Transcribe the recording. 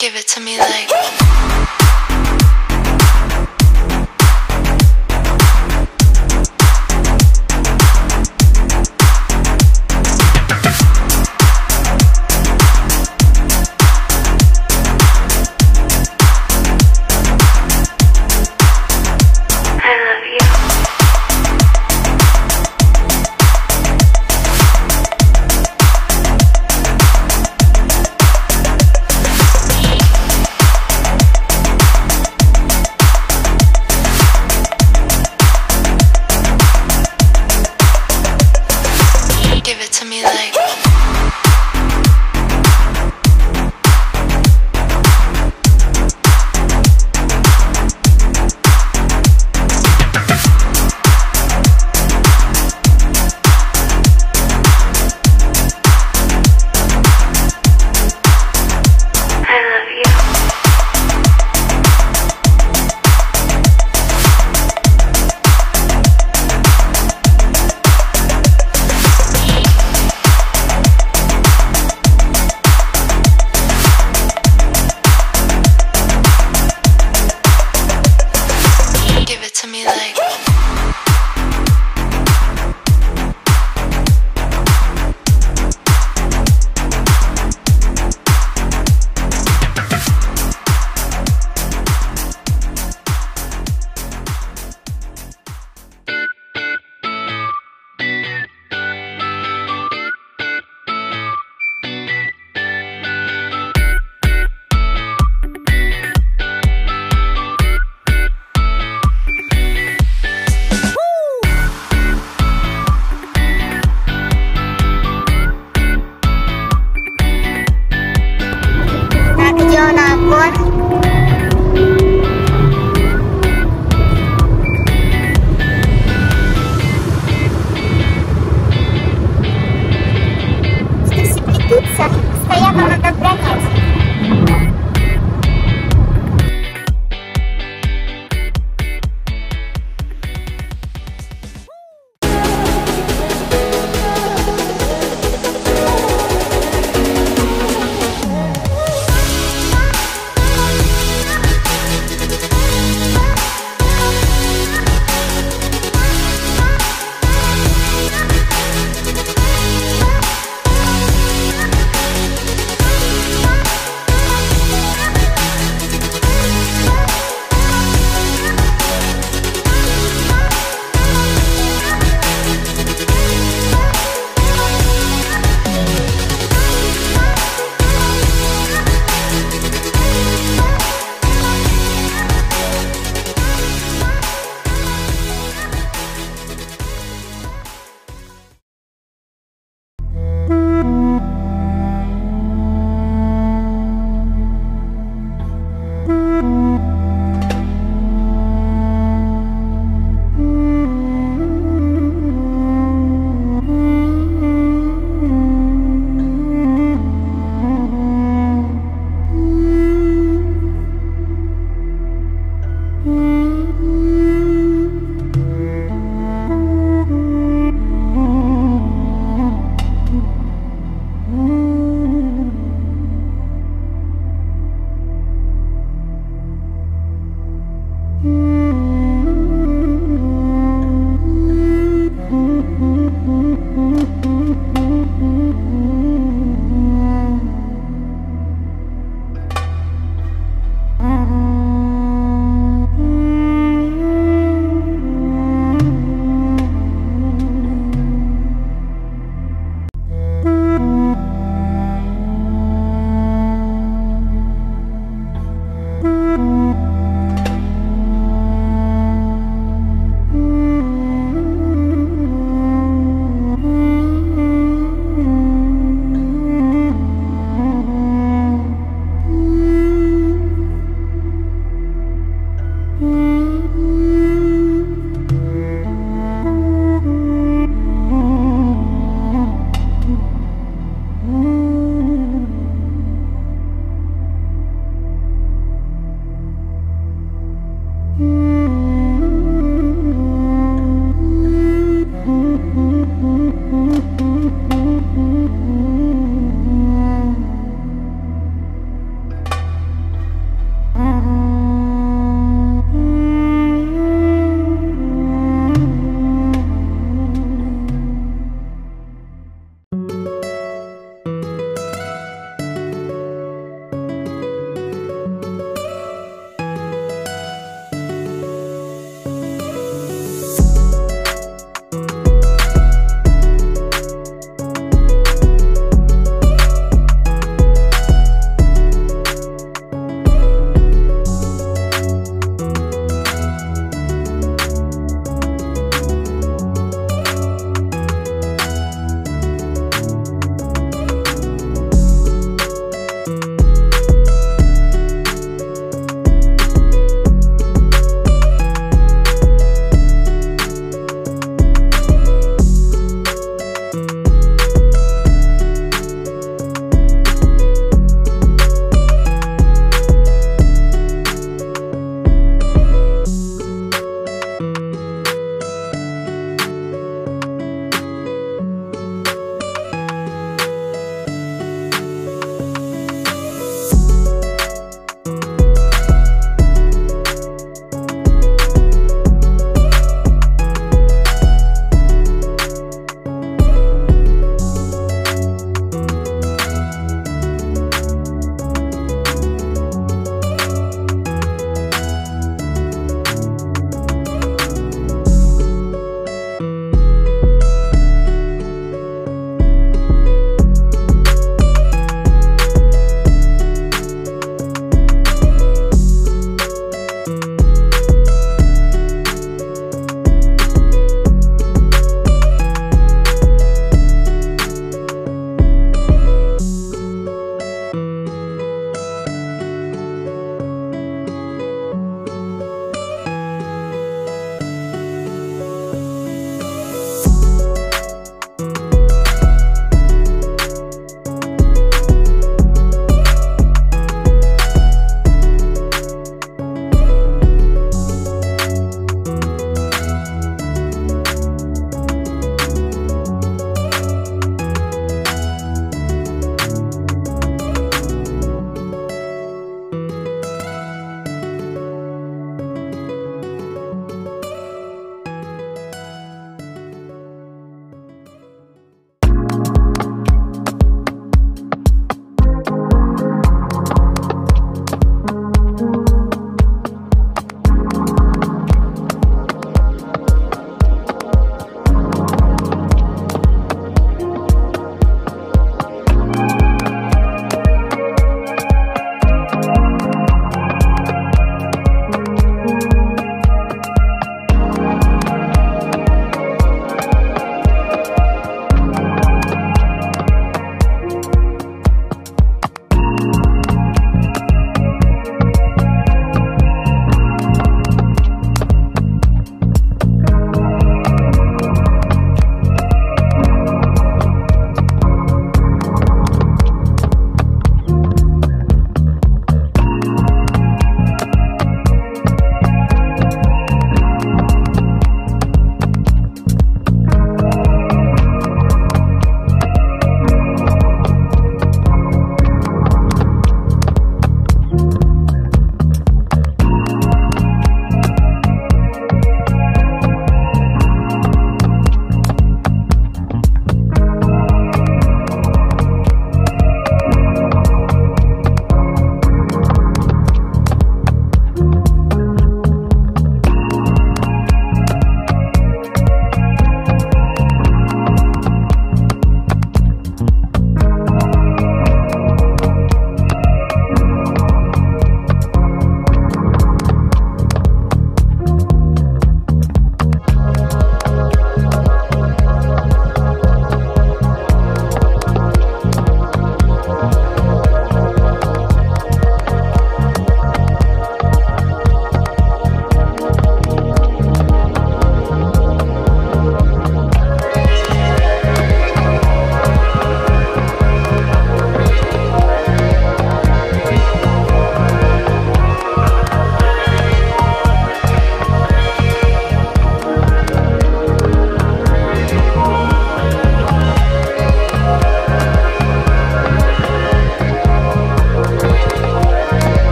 Give it to me like.